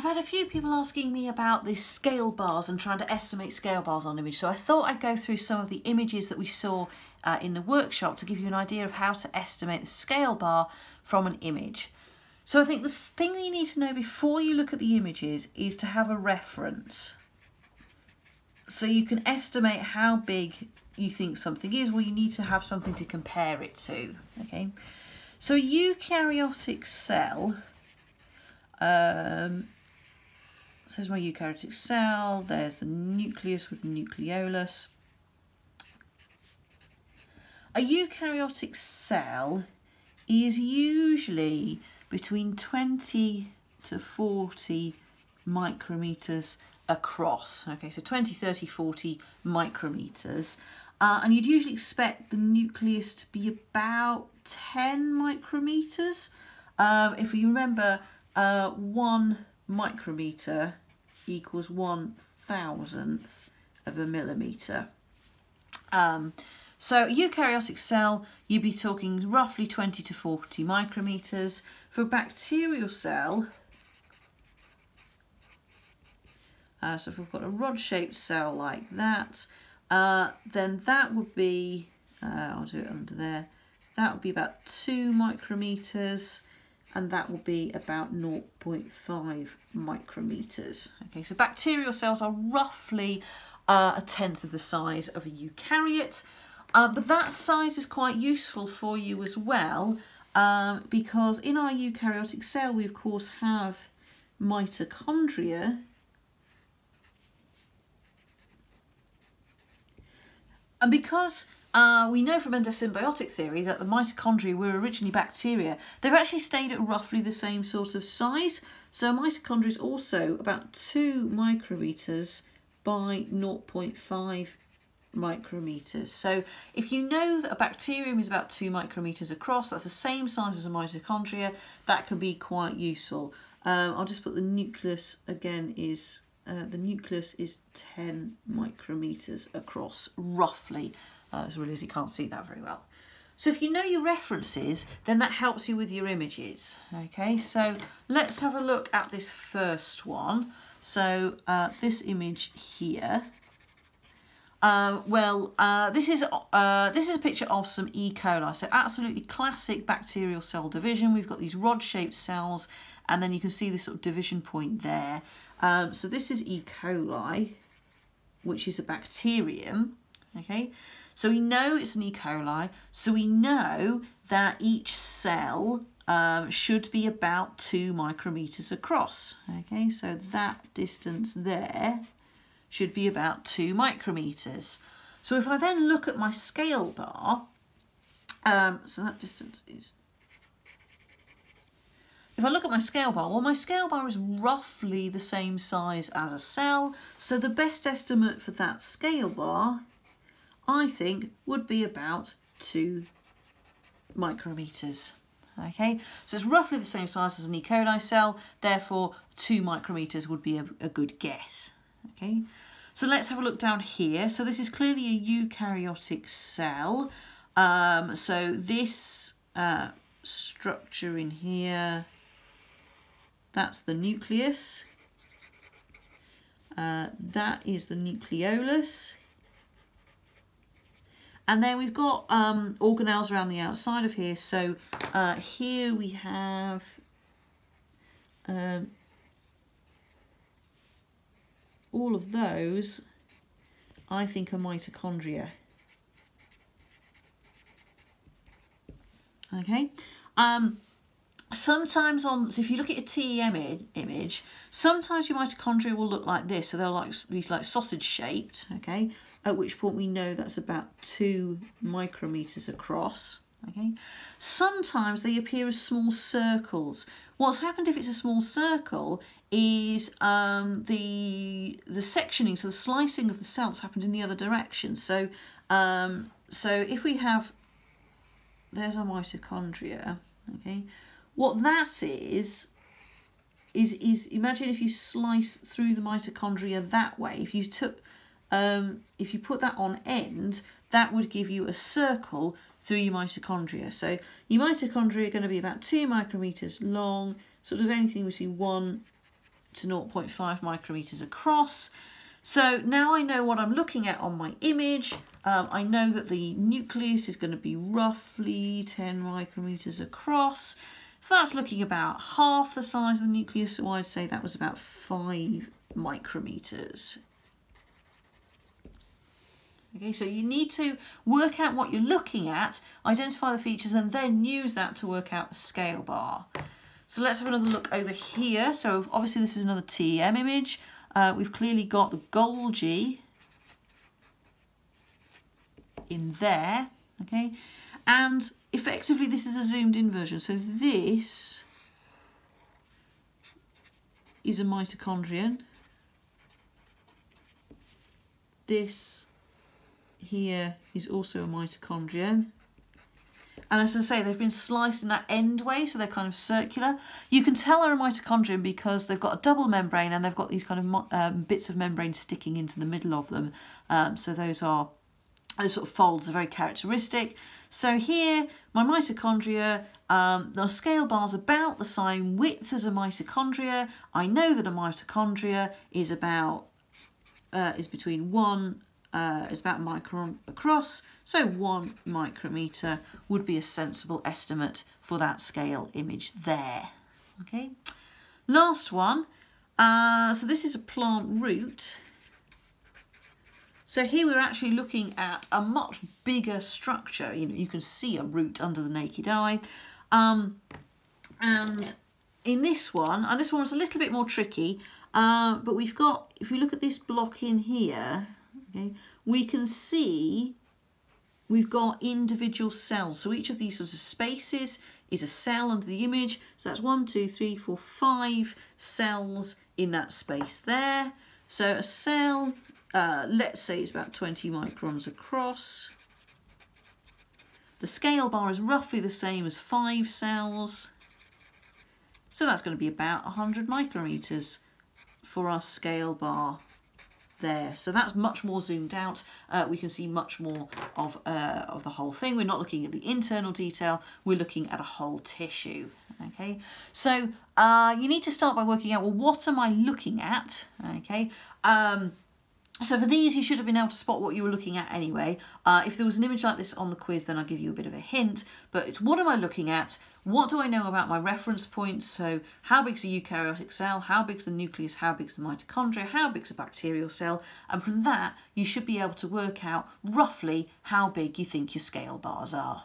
I've had a few people asking me about the scale bars and trying to estimate scale bars on image. So I thought I'd go through some of the images that we saw uh, in the workshop to give you an idea of how to estimate the scale bar from an image. So I think the thing that you need to know before you look at the images is to have a reference. So you can estimate how big you think something is, well you need to have something to compare it to. Okay, So a eukaryotic cell um, so there's my eukaryotic cell, there's the nucleus with the nucleolus. A eukaryotic cell is usually between 20 to 40 micrometers across. Okay, so 20, 30, 40 micrometers. Uh, and you'd usually expect the nucleus to be about 10 micrometers. Um, if you remember, uh, one micrometer equals one thousandth of a millimetre. Um, so a eukaryotic cell, you'd be talking roughly 20 to 40 micrometres. For a bacterial cell, uh, so if we've got a rod-shaped cell like that, uh, then that would be, uh, I'll do it under there, that would be about 2 micrometres and that will be about 0.5 micrometers. Okay, so bacterial cells are roughly uh, a tenth of the size of a eukaryote, uh, but that size is quite useful for you as well um, because in our eukaryotic cell we of course have mitochondria and because uh, we know from endosymbiotic theory that the mitochondria were originally bacteria. They've actually stayed at roughly the same sort of size. So mitochondria is also about 2 micrometers by 0.5 micrometers. So if you know that a bacterium is about 2 micrometers across, that's the same size as a mitochondria, that can be quite useful. Um, I'll just put the nucleus again is uh, the nucleus is 10 micrometers across roughly uh, as well as you can't see that very well. So if you know your references, then that helps you with your images. Okay, so let's have a look at this first one. So uh, this image here. Uh, well, uh, this is uh, this is a picture of some E. coli. So absolutely classic bacterial cell division. We've got these rod-shaped cells, and then you can see this sort of division point there. Um, so this is E. coli, which is a bacterium. Okay, so we know it's an E. coli, so we know that each cell um, should be about two micrometers across. Okay, so that distance there should be about two micrometers. So if I then look at my scale bar, um, so that distance is if I look at my scale bar, well, my scale bar is roughly the same size as a cell. So the best estimate for that scale bar I think would be about two micrometers. Okay, so it's roughly the same size as an E. coli cell, therefore two micrometers would be a, a good guess. Okay, so let's have a look down here. So this is clearly a eukaryotic cell. Um, so this uh, structure in here, that's the nucleus. Uh, that is the nucleolus. And then we've got um, organelles around the outside of here. So uh, here we have um, all of those, I think, are mitochondria. Okay. Um, sometimes on, so if you look at a TEM image, sometimes your mitochondria will look like this. So they'll like be like sausage shaped, okay? At which point we know that's about two micrometers across, okay? Sometimes they appear as small circles. What's happened if it's a small circle is um, the the sectioning, so the slicing of the cells happened in the other direction. So, um, so if we have, there's our mitochondria, okay? What that is, is, is imagine if you slice through the mitochondria that way. If you took, um, if you put that on end, that would give you a circle through your mitochondria. So your mitochondria are going to be about two micrometers long, sort of anything between one to 0.5 micrometers across. So now I know what I'm looking at on my image. Um, I know that the nucleus is going to be roughly 10 micrometers across. So that's looking about half the size of the nucleus, so I'd say that was about 5 micrometers. Okay, so you need to work out what you're looking at, identify the features, and then use that to work out the scale bar. So let's have another look over here. So obviously this is another TEM image. Uh, we've clearly got the Golgi in there, okay? And effectively this is a zoomed in version. So this is a mitochondrion. This here is also a mitochondrion. And as I say, they've been sliced in that end way, so they're kind of circular. You can tell they're a mitochondrion because they've got a double membrane and they've got these kind of um, bits of membrane sticking into the middle of them. Um, so those are, those sort of folds are very characteristic. So here, my mitochondria, um, the scale bar's about the same width as a mitochondria. I know that a mitochondria is about, uh, is between one uh, is about a micron across, so one micrometer would be a sensible estimate for that scale image there. Okay, last one. Uh, so this is a plant root. So here we're actually looking at a much bigger structure. You know, you can see a root under the naked eye. Um, and in this one, and this one's a little bit more tricky, uh, but we've got, if we look at this block in here, okay, we can see we've got individual cells. So each of these sorts of spaces is a cell under the image. So that's one, two, three, four, five cells in that space there. So a cell, uh, let's say it's about 20 microns across. The scale bar is roughly the same as five cells. So that's going to be about 100 micrometers for our scale bar there. So that's much more zoomed out. Uh, we can see much more of, uh, of the whole thing. We're not looking at the internal detail, we're looking at a whole tissue. Okay, so uh, you need to start by working out, well, what am I looking at? Okay, um, so for these, you should have been able to spot what you were looking at anyway. Uh, if there was an image like this on the quiz, then I'll give you a bit of a hint. But it's what am I looking at? What do I know about my reference points? So how big's a eukaryotic cell? How big's the nucleus? How big's the mitochondria? How big's a bacterial cell? And from that, you should be able to work out roughly how big you think your scale bars are.